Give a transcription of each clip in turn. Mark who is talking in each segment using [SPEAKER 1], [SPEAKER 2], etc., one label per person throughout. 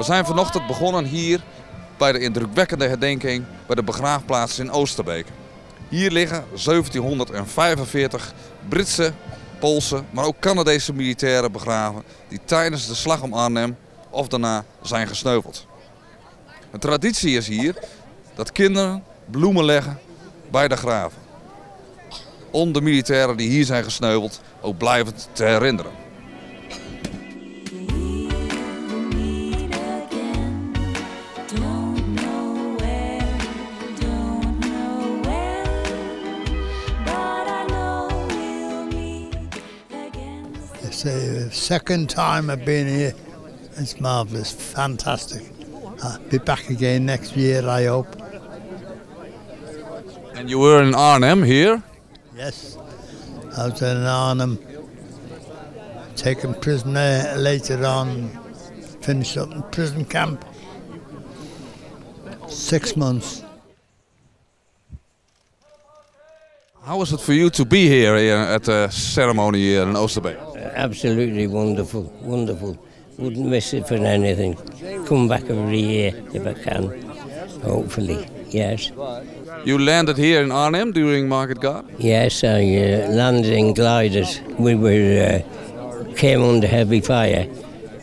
[SPEAKER 1] We zijn vanochtend begonnen hier bij de indrukwekkende herdenking bij de begraafplaats in Oosterbeek. Hier liggen 1745 Britse, Poolse, maar ook Canadese militairen begraven die tijdens de slag om Arnhem of daarna zijn gesneuveld. Een traditie is hier dat kinderen bloemen leggen bij de graven. Om de militairen die hier zijn gesneuveld ook blijvend te herinneren.
[SPEAKER 2] It's the second time I've been here. It's marvellous, fantastic. I'll be back again next year, I hope.
[SPEAKER 1] And you were in Arnhem here?
[SPEAKER 2] Yes, I was in Arnhem, taken prisoner later on, finished up in prison camp. Six months.
[SPEAKER 1] How was it for you to be here uh, at the ceremony here in Oosterbeek?
[SPEAKER 3] Absolutely wonderful, wonderful. Wouldn't miss it for anything. Come back every year if I can, hopefully. Yes.
[SPEAKER 1] You landed here in Arnhem during Market Garden?
[SPEAKER 3] Yes, I uh, landed in gliders. We were uh, came under heavy fire,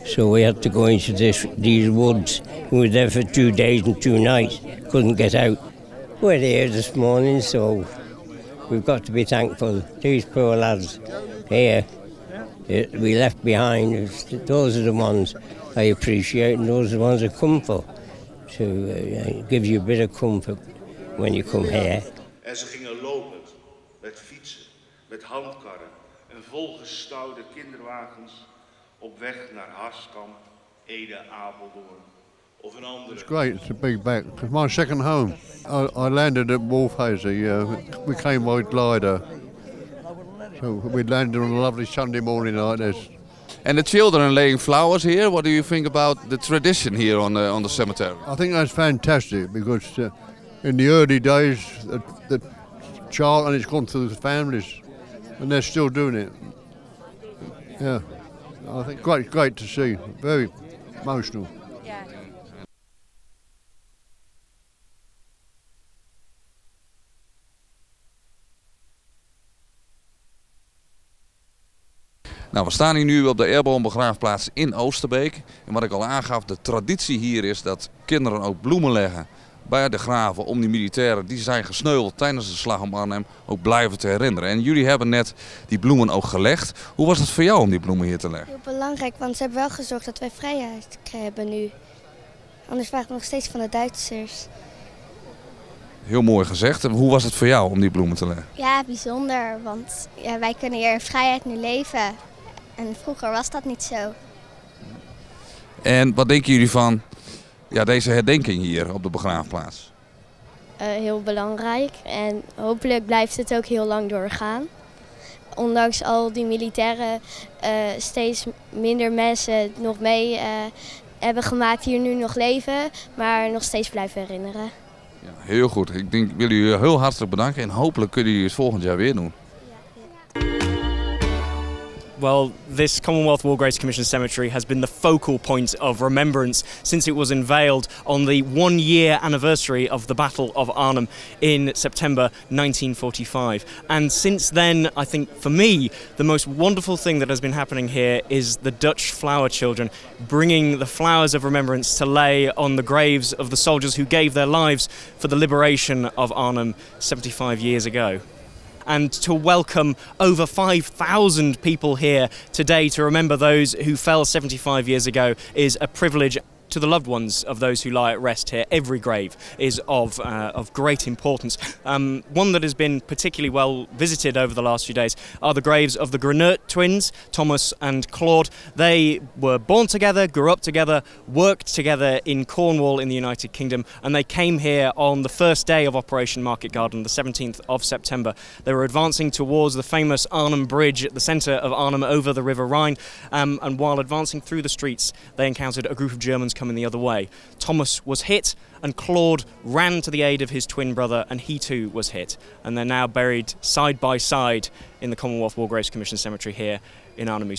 [SPEAKER 3] so we had to go into this, these woods. We were there for two days and two nights. Couldn't get out. We're here this morning, so we've got to be thankful. These poor lads here that we left behind. Those are the ones I appreciate, and those are the ones I come for. To uh, give you a bit of comfort when you come here.
[SPEAKER 4] En ze gingen lopend, met fietsen, met handkarren en volgestouwde kinderwagens op weg naar Harskamp, Ede, Apeldoorn.
[SPEAKER 5] It's great to be back. It's my second home. I, I landed at Wolfheze. Uh, we came by glider. So we landed on a lovely Sunday morning like this.
[SPEAKER 1] And the children are laying flowers here. What do you think about the tradition here on the on the cemetery?
[SPEAKER 5] I think that's fantastic because uh, in the early days, the, the child and it's gone through the families, and they're still doing it. Yeah, I think great, great to see. Very emotional.
[SPEAKER 1] Nou, we staan hier nu op de Airborne begraafplaats in Oosterbeek. En wat ik al aangaf, de traditie hier is dat kinderen ook bloemen leggen bij de graven om die militairen die zijn gesneuveld tijdens de slag om Arnhem ook blijven te herinneren. En jullie hebben net die bloemen ook gelegd. Hoe was het voor jou om die bloemen hier te leggen?
[SPEAKER 6] Heel belangrijk, want ze hebben wel gezorgd dat wij vrijheid hebben nu. Anders waren we nog steeds van de Duitsers.
[SPEAKER 1] Heel mooi gezegd. En hoe was het voor jou om die bloemen te leggen?
[SPEAKER 6] Ja, bijzonder, want ja, wij kunnen hier in vrijheid nu leven. En vroeger was dat niet zo.
[SPEAKER 1] En wat denken jullie van ja, deze herdenking hier op de begraafplaats?
[SPEAKER 6] Eh, heel belangrijk en hopelijk blijft het ook heel lang doorgaan. Ondanks al die militairen eh, steeds minder mensen nog mee eh, hebben gemaakt hier nu nog leven, maar nog steeds blijven herinneren.
[SPEAKER 1] Ja, heel goed. Ik denk, ik wil jullie heel hartelijk bedanken en hopelijk kunnen jullie het volgend jaar weer doen.
[SPEAKER 7] Well, this Commonwealth War Graves Commission Cemetery has been the focal point of remembrance since it was unveiled on the one year anniversary of the Battle of Arnhem in September 1945. And since then, I think for me, the most wonderful thing that has been happening here is the Dutch flower children bringing the flowers of remembrance to lay on the graves of the soldiers who gave their lives for the liberation of Arnhem 75 years ago and to welcome over 5,000 people here today to remember those who fell 75 years ago is a privilege. To the loved ones of those who lie at rest here, every grave is of, uh, of great importance. Um, one that has been particularly well visited over the last few days are the graves of the Gronert twins, Thomas and Claude. They were born together, grew up together, worked together in Cornwall in the United Kingdom, and they came here on the first day of Operation Market Garden, the 17th of September. They were advancing towards the famous Arnhem Bridge at the centre of Arnhem over the River Rhine, um, and while advancing through the streets, they encountered a group of Germans coming the other way. Thomas was hit, and Claude ran to the aid of his twin brother, and he too was hit. And they're now buried side by side in the Commonwealth War Graves Commission Cemetery here in Arnhem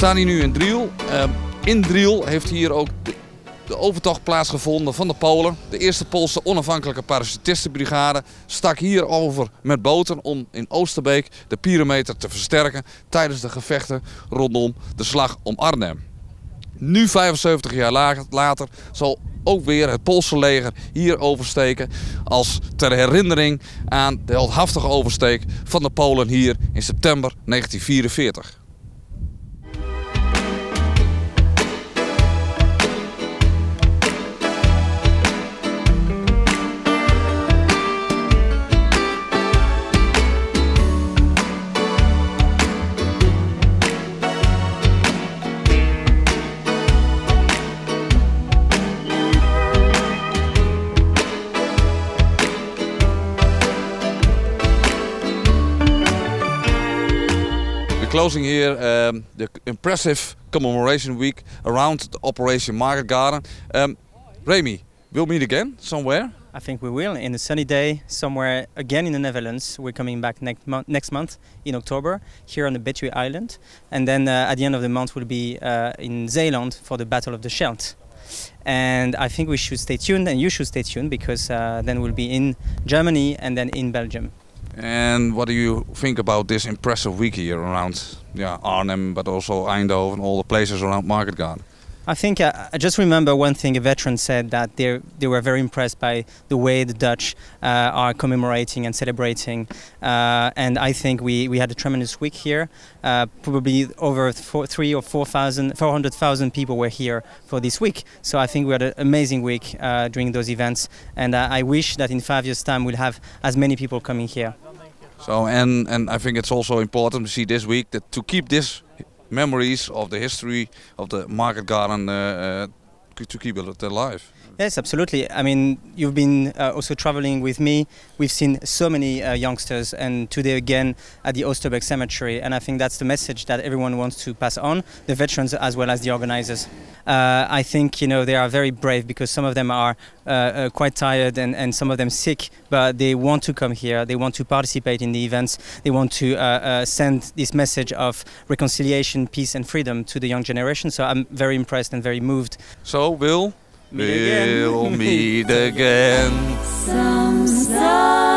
[SPEAKER 1] staan hier nu in Driel. Ehm, in Driel heeft hier ook de, de overtocht plaatsgevonden van de Polen. De eerste Poolse onafhankelijke parachutistenbrigade stak hier over met boten om in Oosterbeek de pyrometer te versterken tijdens de gevechten rondom de slag om Arnhem. Nu 75 jaar la- later zal ook weer het Poolse leger hier oversteken als ter herinnering aan de heldhaftige oversteek van de Polen hier in september 1944. Closing here um, the impressive commemoration week around the Operation Market Garden. Um, Remy, we'll meet again somewhere.
[SPEAKER 8] I think we will in a sunny day somewhere again in the Netherlands. We're coming back next month, next month in October here on the Betuwe Island, and then uh, at the end of the month we'll be uh, in Zeeland for the Battle of the Scheldt. And I think we should stay tuned, and you should stay tuned because uh, then we'll be in Germany and then in Belgium.
[SPEAKER 1] And what do you think about this impressive week here around yeah, Arnhem, but also Eindhoven, all the places around Market Garden?
[SPEAKER 8] I think uh, I just remember one thing a veteran said that they they were very impressed by the way the Dutch uh, are commemorating and celebrating, uh, and I think we, we had a tremendous week here. Uh, probably over four, three or four thousand, four hundred thousand people were here for this week. So I think we had an amazing week uh, during those events, and uh, I wish that in five years' time we'll have as many people coming here.
[SPEAKER 1] So and and I think it's also important to see this week that to keep this memories of the history of the Market Garden uh, uh, to keep it alive.
[SPEAKER 8] Yes, absolutely. I mean, you've been uh, also traveling with me. We've seen so many uh, youngsters, and today again at the Oosterbeek Cemetery. And I think that's the message that everyone wants to pass on, the veterans as well as the organizers. Uh, I think you know they are very brave because some of them are uh, quite tired and, and some of them sick, but they want to come here. They want to participate in the events. They want to uh, uh, send this message of reconciliation, peace, and freedom to the young generation. So I'm very impressed and very moved.
[SPEAKER 1] So we'll
[SPEAKER 8] Meet again.
[SPEAKER 1] we'll meet again.
[SPEAKER 9] Some stars